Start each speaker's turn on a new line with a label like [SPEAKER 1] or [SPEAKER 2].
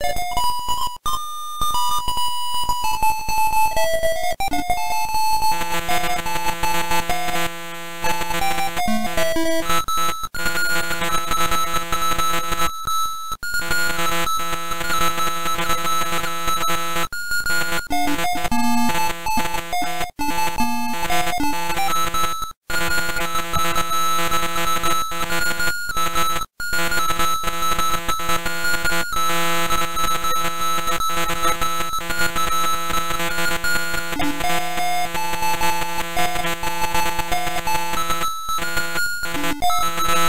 [SPEAKER 1] you Música